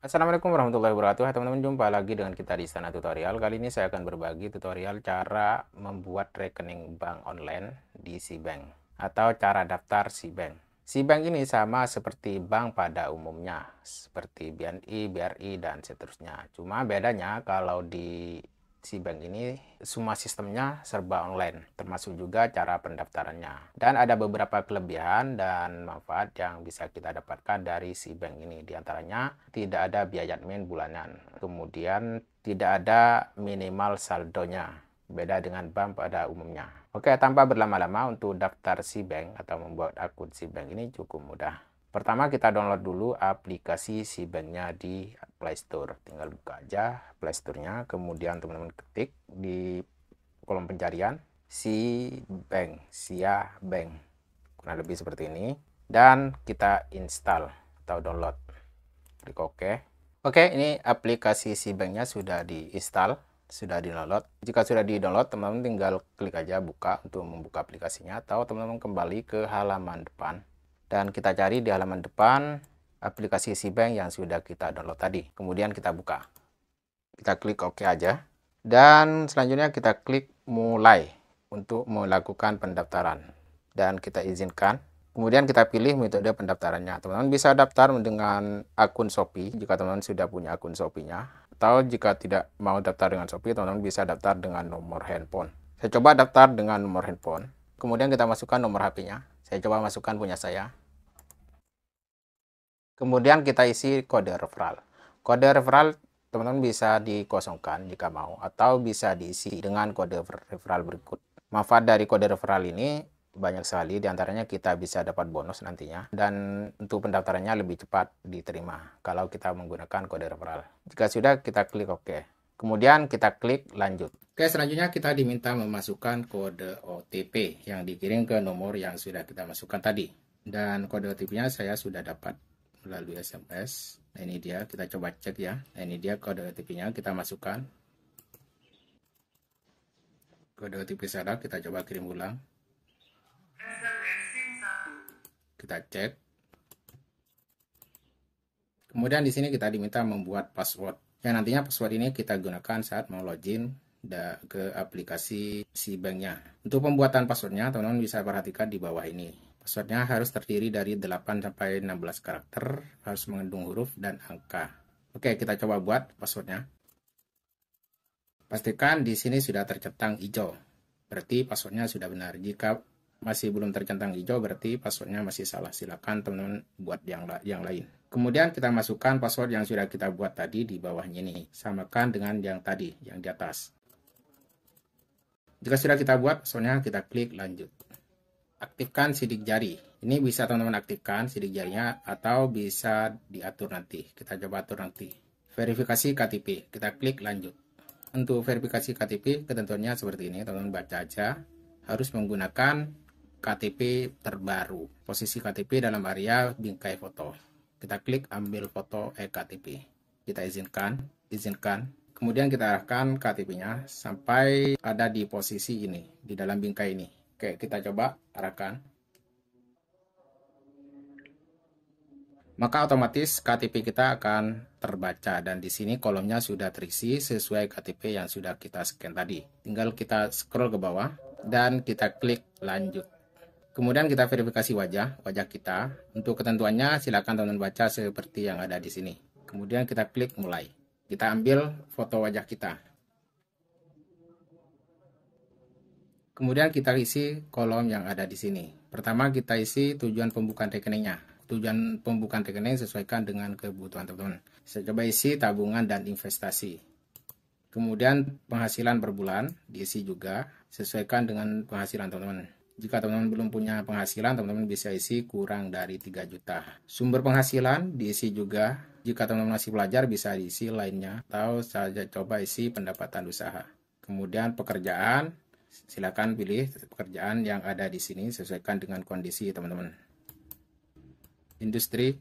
Assalamualaikum warahmatullahi wabarakatuh. Teman-teman jumpa lagi dengan kita di sana tutorial. Kali ini saya akan berbagi tutorial cara membuat rekening bank online di Bank atau cara daftar Bank. Bank ini sama seperti bank pada umumnya seperti BNI, BRI dan seterusnya. Cuma bedanya kalau di si bank ini semua sistemnya serba online termasuk juga cara pendaftarannya. Dan ada beberapa kelebihan dan manfaat yang bisa kita dapatkan dari si bank ini. Di antaranya tidak ada biaya admin bulanan. Kemudian tidak ada minimal saldonya. Beda dengan bank pada umumnya. Oke tanpa berlama-lama untuk daftar si bank atau membuat akun si bank ini cukup mudah Pertama kita download dulu aplikasi si banknya di Play Store. Tinggal buka aja Play Store-nya, kemudian teman-teman ketik di kolom pencarian si bank, Sia Bank. Kurang lebih seperti ini. Dan kita install atau download. Klik OK. Oke, ini aplikasi si banknya sudah diinstal, sudah di-download. Jika sudah di-download, teman-teman tinggal klik aja buka untuk membuka aplikasinya atau teman-teman kembali ke halaman depan dan kita cari di halaman depan aplikasi Bank yang sudah kita download tadi. Kemudian kita buka. Kita klik OK aja. Dan selanjutnya kita klik mulai untuk melakukan pendaftaran. Dan kita izinkan. Kemudian kita pilih metode pendaftarannya. Teman-teman bisa daftar dengan akun Shopee jika teman-teman sudah punya akun Shopee-nya. Atau jika tidak mau daftar dengan Shopee, teman-teman bisa daftar dengan nomor handphone. Saya coba daftar dengan nomor handphone. Kemudian kita masukkan nomor HP-nya. Saya coba masukkan punya saya. Kemudian kita isi kode referral. Kode referral teman-teman bisa dikosongkan jika mau atau bisa diisi dengan kode referral berikut. Manfaat dari kode referral ini banyak sekali di antaranya kita bisa dapat bonus nantinya dan untuk pendaftarannya lebih cepat diterima kalau kita menggunakan kode referral. Jika sudah kita klik OK. Kemudian kita klik lanjut. Oke selanjutnya kita diminta memasukkan kode OTP yang dikirim ke nomor yang sudah kita masukkan tadi. Dan kode OTP-nya saya sudah dapat melalui SMS. Nah, ini dia, kita coba cek ya. Nah, ini dia kode OTP-nya, kita masukkan. Kode OTP salah, kita coba kirim ulang. Kita cek. Kemudian di sini kita diminta membuat password. Yang nantinya password ini kita gunakan saat mau login ke aplikasi si banknya. Untuk pembuatan passwordnya, teman-teman bisa perhatikan di bawah ini. Passwordnya harus terdiri dari 8 sampai 16 karakter, harus mengandung huruf dan angka. Oke, kita coba buat passwordnya. Pastikan di sini sudah tercentang hijau. Berarti passwordnya sudah benar. Jika masih belum tercentang hijau, berarti passwordnya masih salah. Silakan teman-teman buat yang, yang lain. Kemudian kita masukkan password yang sudah kita buat tadi di bawahnya ini. Samakan dengan yang tadi, yang di atas. Jika sudah kita buat passwordnya, kita klik lanjut aktifkan sidik jari. Ini bisa teman-teman aktifkan sidik jarinya atau bisa diatur nanti. Kita coba atur nanti. Verifikasi KTP. Kita klik lanjut. Untuk verifikasi KTP ketentuannya seperti ini. Teman-teman baca aja. Harus menggunakan KTP terbaru. Posisi KTP dalam area bingkai foto. Kita klik ambil foto e-KTP. Kita izinkan, izinkan. Kemudian kita arahkan KTP-nya sampai ada di posisi ini, di dalam bingkai ini. Oke, kita coba arahkan. Maka otomatis KTP kita akan terbaca dan di sini kolomnya sudah terisi sesuai KTP yang sudah kita scan tadi. Tinggal kita scroll ke bawah dan kita klik lanjut. Kemudian kita verifikasi wajah, wajah kita. Untuk ketentuannya silakan teman-teman baca seperti yang ada di sini. Kemudian kita klik mulai. Kita ambil foto wajah kita. Kemudian kita isi kolom yang ada di sini. Pertama kita isi tujuan pembukaan rekeningnya. Tujuan pembukaan rekening sesuaikan dengan kebutuhan teman-teman. Saya coba isi tabungan dan investasi. Kemudian penghasilan per bulan diisi juga sesuaikan dengan penghasilan teman-teman. Jika teman-teman belum punya penghasilan, teman-teman bisa isi kurang dari 3 juta. Sumber penghasilan diisi juga. Jika teman-teman masih belajar bisa diisi lainnya atau saja coba isi pendapatan usaha. Kemudian pekerjaan silakan pilih pekerjaan yang ada di sini sesuaikan dengan kondisi teman-teman. Industri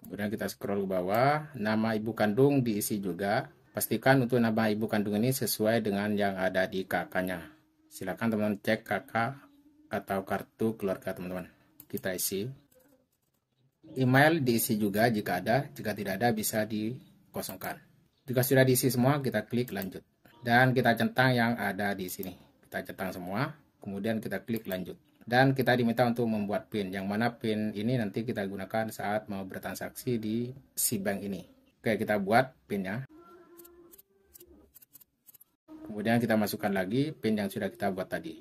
kemudian kita scroll ke bawah nama ibu kandung diisi juga. Pastikan untuk nama ibu kandung ini sesuai dengan yang ada di kakaknya. Silakan teman-teman cek kakak atau kartu keluarga teman-teman. Kita isi Email diisi juga jika ada, jika tidak ada bisa dikosongkan. Jika sudah diisi semua, kita klik lanjut. Dan kita centang yang ada di sini. Kita centang semua, kemudian kita klik lanjut. Dan kita diminta untuk membuat PIN, yang mana PIN ini nanti kita gunakan saat mau bertransaksi di si bank ini. Oke, kita buat PIN-nya. Kemudian kita masukkan lagi PIN yang sudah kita buat tadi.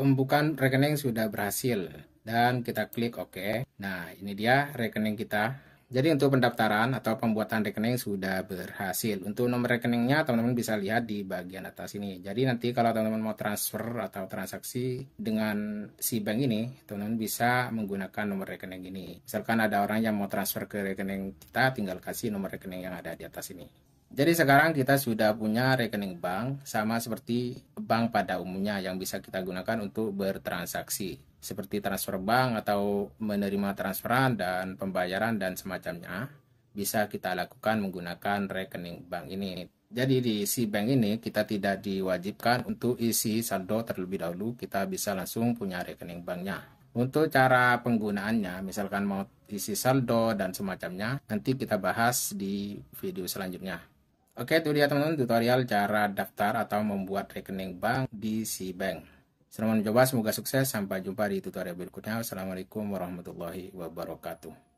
Pembukaan rekening sudah berhasil dan kita klik OK. Nah, ini dia rekening kita jadi untuk pendaftaran atau pembuatan rekening sudah berhasil. Untuk nomor rekeningnya teman-teman bisa lihat di bagian atas ini. Jadi nanti kalau teman-teman mau transfer atau transaksi dengan si bank ini, teman-teman bisa menggunakan nomor rekening ini. Misalkan ada orang yang mau transfer ke rekening kita, tinggal kasih nomor rekening yang ada di atas ini. Jadi sekarang kita sudah punya rekening bank sama seperti bank pada umumnya yang bisa kita gunakan untuk bertransaksi seperti transfer bank atau menerima transferan dan pembayaran dan semacamnya bisa kita lakukan menggunakan rekening bank ini. Jadi di si bank ini kita tidak diwajibkan untuk isi saldo terlebih dahulu, kita bisa langsung punya rekening banknya. Untuk cara penggunaannya, misalkan mau isi saldo dan semacamnya, nanti kita bahas di video selanjutnya. Oke, itu dia teman-teman tutorial cara daftar atau membuat rekening bank di si bank. Selamat mencoba, semoga sukses. Sampai jumpa di tutorial berikutnya. Assalamualaikum warahmatullahi wabarakatuh.